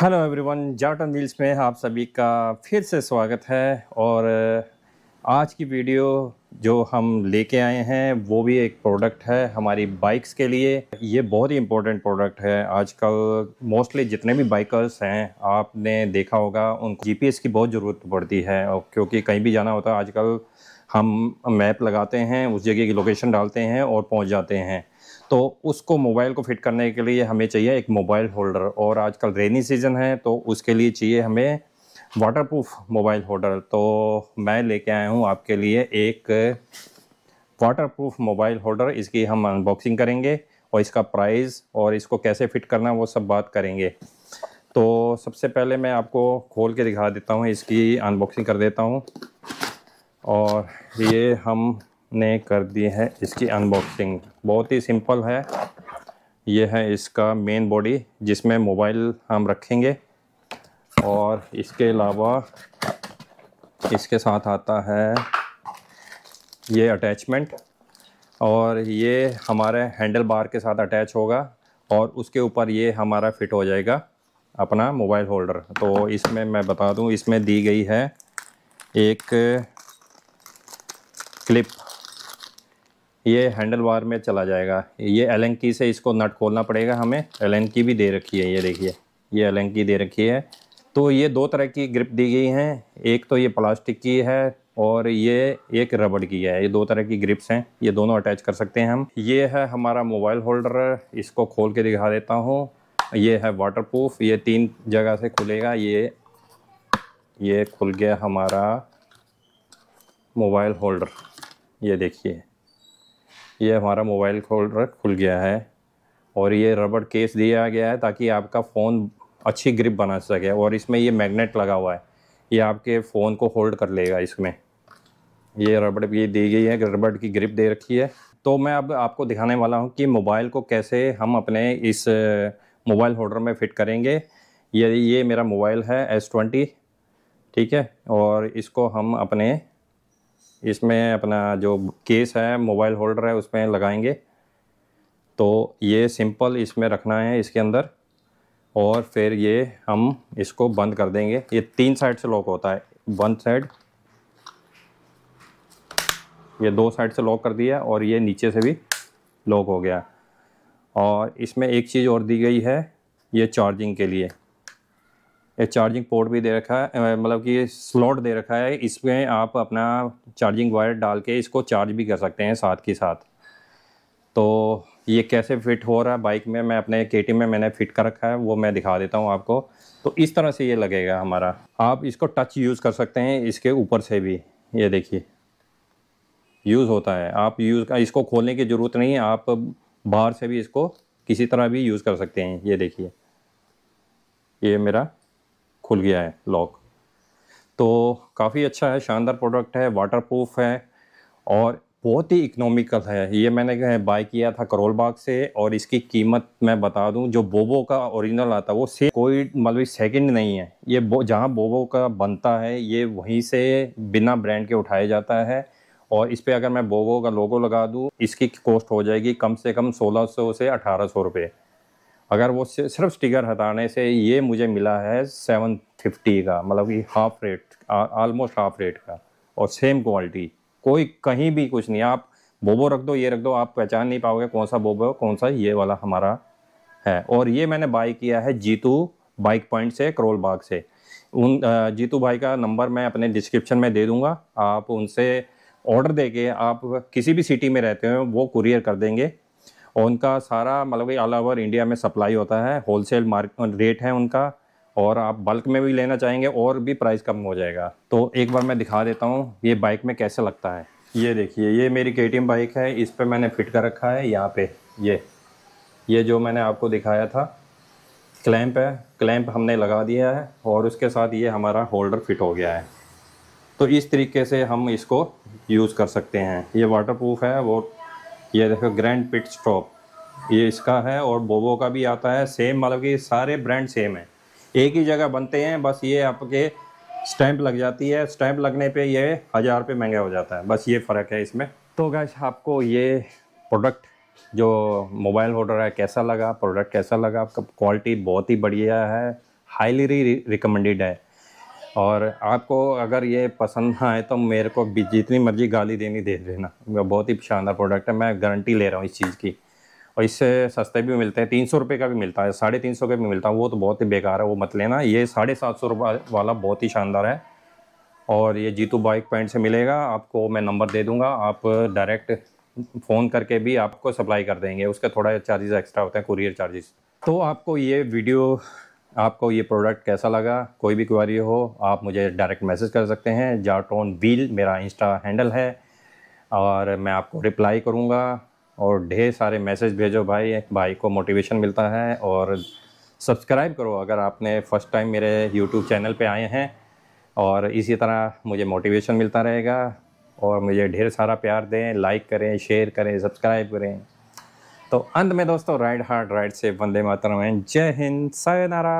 Hello everyone जाटन wheels में आप सभी का फिर से स्वागत है और आज की वीडियो जो हम लेके आए हैं, वो भी एक प्रोडक्ट है हमारी बाइक्स के लिए। ये बहुत ही इम्पोर्टेंट प्रोडक्ट है। आजकल मोस्टली जितने भी बाइकर्स हैं, आपने देखा होगा, उनको जीपीएस की बहुत ज़रूरत पड़ती है और क्योंकि कहीं भी जाना होता है, आजकल हम मैप लगाते हैं, उस जगह की लोकेशन डालते हैं और पहुँच जाते हैं। तो उसको मोबाइल को फिट करने के लिए हमें चाहिए एक मोबाइल होल्डर। और आजकल रेनी सीज़न है तो उसके लिए चाहिए हमें वाटरप्रूफ मोबाइल होल्डर। तो मैं लेके आया हूँ आपके लिए एक वाटरप्रूफ मोबाइल होल्डर। इसकी हम अनबॉक्सिंग करेंगे और इसका प्राइस और इसको कैसे फिट करना, वो सब बात करेंगे। तो सबसे पहले मैं आपको खोल के दिखा देता हूँ, इसकी अनबॉक्सिंग कर देता हूँ। और ये हम ने कर दी है इसकी अनबॉक्सिंग बहुत ही सिंपल है। ये है इसका मेन बॉडी जिसमें मोबाइल हम रखेंगे। और इसके अलावा इसके साथ आता है ये अटैचमेंट और ये हमारे हैंडल बार के साथ अटैच होगा और उसके ऊपर ये हमारा फिट हो जाएगा अपना मोबाइल होल्डर तो इसमें मैं बता दूँ, इसमें दी गई है एक क्लिप ये हैंडल बार में चला जाएगा। ये एलन की से इसको नट खोलना पड़ेगा हमें। एलन की भी दे रखी है, ये देखिए। ये एलन की दे रखी है। तो ये दो तरह की ग्रिप दी गई हैं। एक तो ये प्लास्टिक की है और ये एक रबड़ की है। ये दो तरह की ग्रिप्स हैं। ये दोनों अटैच कर सकते हैं हम। ये है हमारा मोबाइल होल्डर। इसको खोल के दिखा देता हूँ। ये है वाटरप्रूफ। ये तीन जगह से खुलेगा। ये ये खुल गया हमारा मोबाइल होल्डर। ये देखिए। ये हमारा मोबाइल होल्डर खुल गया है। और ये रबड़ केस दिया गया है ताकि आपका फ़ोन अच्छी ग्रिप बना सके। और इसमें ये मैग्नेट लगा हुआ है। ये आपके फ़ोन को होल्ड कर लेगा इसमें। ये रबड़ भी दी गई है, रबड़ की ग्रिप दे रखी है। तो मैं अब आपको दिखाने वाला हूँ कि मोबाइल को कैसे हम अपने इस, मोबाइल होल्डर में फ़िट करेंगे। ये ये मेरा मोबाइल है एस ट्वेंटी ठीक है? और इसको हम अपने इसमें अपना जो केस है मोबाइल होल्डर है, उसमें लगाएँगे। तो ये सिंपल इसमें रखना है इसके अंदर। और फिर ये हम इसको बंद कर देंगे। ये तीन साइड से लॉक होता है। वन साइड ये दो साइड से लॉक कर दिया और ये नीचे से भी लॉक हो गया। और इसमें एक चीज़ और दी गई है, ये चार्जिंग के लिए। चार्जिंग पोर्ट भी दे रखा है मतलब कि स्लॉट दे रखा है। इसमें आप अपना चार्जिंग वायर डाल के इसको चार्ज भी कर सकते हैं साथ के साथ। तो ये कैसे फिट हो रहा है? बाइक में मैं अपने के में मैंने फिट कर रखा है, वो मैं दिखा देता हूँ आपको। तो इस तरह से ये लगेगा हमारा। आप इसको टच यूज़ कर सकते हैं, इसके ऊपर से भी। ये देखिए। यूज़ होता है। आप यूज़ इसको खोलने की ज़रूरत नहीं है, आप बाहर से भी इसको किसी तरह भी यूज़ कर सकते हैं। ये देखिए। ये मेरा खुल गया है लॉक तो काफ़ी अच्छा है शानदार प्रोडक्ट है वाटरप्रूफ है और बहुत ही इकोनॉमिकल है। ये मैंने बाय किया था करोल बाग से और इसकी कीमत मैं बता दूँ जो बोबो का ओरिजिनल आता है वो से कोई मतलब सेकंड नहीं है। ये बो, जहाँ बोबो का बनता है ये वहीं से बिना ब्रांड के उठाया जाता है और इस पर अगर मैं बोबो का लोगो लगा दूँ इसकी कॉस्ट हो जाएगी कम से कम 1600 से अठारह सौ रुपये अगर वो सिर्फ़ स्टिकर हटाने से ये मुझे मिला है सेवन फिफ्टी का मतलब कि half rate almost half rate का, और सेम क्वालिटी कोई कहीं भी कुछ नहीं, आप बोबो रख दो, ये रख दो, आप पहचान नहीं पाओगे कौन सा बोबो कौन सा ये वाला हमारा है। और ये मैंने बाई किया है जीतू बाइक पॉइंट से करोल बाग से। उन जीतू भाई का नंबर मैं अपने डिस्क्रिप्शन में दे दूँगा। आप उनसे ऑर्डर दे के आप किसी भी सिटी में रहते हो, वो कुरियर कर देंगे। और उनका सारा मतलब कि ऑल ओवर इंडिया में सप्लाई होता है होलसेल मार्क रेट है उनका, और आप बल्क में भी लेना चाहेंगे और भी प्राइस कम हो जाएगा। तो एक बार मैं दिखा देता हूँ, ये बाइक में कैसे लगता है। ये देखिए, ये मेरी के बाइक है, इस पर मैंने फिट कर रखा है, यहाँ पे, ये। ये जो मैंने आपको दिखाया था क्लैंप है क्लैंप हमने लगा दिया है, और उसके साथ ये हमारा होल्डर फिट हो गया है। तो इस तरीके से हम इसको यूज़ कर सकते हैं। ये वाटरप्रूफ है, वो ये देखो ग्रैंड पिट स्टॉप ये इसका है और बोबो का भी आता है सेम मतलब कि सारे ब्रांड सेम है। एक ही जगह बनते हैं, बस ये आपके स्टैंप लग जाती है। स्टैंप लगने पे ये हज़ार रुपये महँगा हो जाता है। बस ये फ़र्क है इसमें। तो गैस आपको ये प्रोडक्ट जो मोबाइल होल्डर है, कैसा लगा? प्रोडक्ट कैसा लगा? आपका क्वालिटी बहुत ही बढ़िया है। हाईली रिकमेंडेड है। और आपको अगर ये पसंद ना आए तो मेरे को जितनी मर्ज़ी गाली देनी दे देना। बहुत ही शानदार प्रोडक्ट है, मैं गारंटी ले रहा हूँ इस चीज़ की। और इससे सस्ते भी मिलते हैं, तीन सौ रुपये का भी मिलता है, साढ़े तीन सौ का भी मिलता है, वो तो बहुत ही बेकार है, वो मत लेना। ये साढ़े सात सौ रुपये वाला बहुत ही शानदार है। और ये जीतू बाइक पॉइंट से मिलेगा, आपको मैं नंबर दे दूँगा, आप डायरेक्ट फ़ोन करके भी आपको सप्लाई कर देंगे, उसका थोड़ा चार्जेस एक्स्ट्रा होते हैं कुरियर चार्जेस तो आपको ये वीडियो आपको ये प्रोडक्ट कैसा लगा? कोई भी क्वारी हो, आप मुझे डायरेक्ट मैसेज कर सकते हैं। जाटोन व्हील मेरा इंस्टा हैंडल है और मैं आपको रिप्लाई करूँगा और ढेर सारे मैसेज भेजो भाई। भाई को मोटिवेशन मिलता है और सब्सक्राइब करो अगर आपने फ़र्स्ट टाइम मेरे यूट्यूब चैनल पे आए हैं और इसी तरह मुझे मोटिवेशन मिलता रहेगा और मुझे ढेर सारा प्यार दें। लाइक करें शेयर करें सब्सक्राइब करें। तो अंत में दोस्तों राइड हार्ड राइड से वंदे मातरम जय हिंद सायनारा।